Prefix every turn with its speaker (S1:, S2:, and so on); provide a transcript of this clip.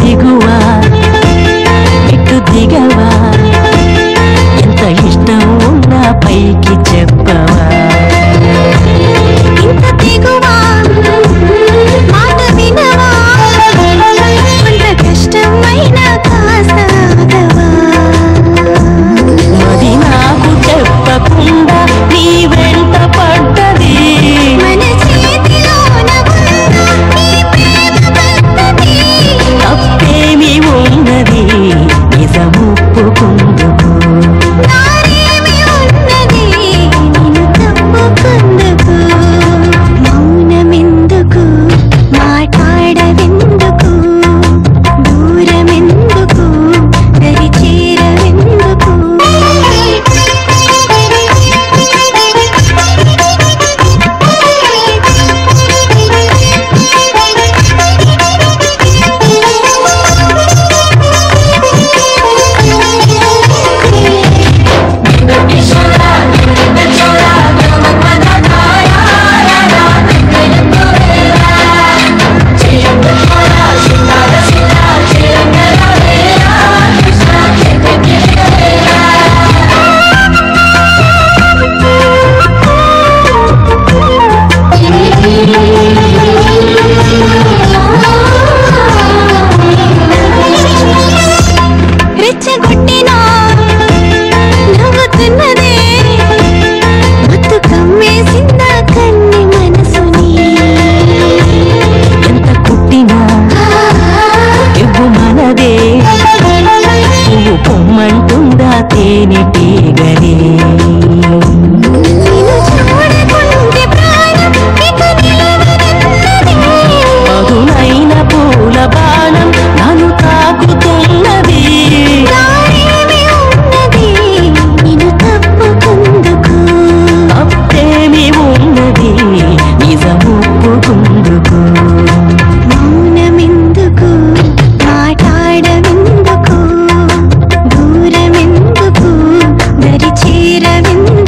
S1: దిగువా ఇటు దిగవా? ఎంత ఇష్టం
S2: மந்திரமின்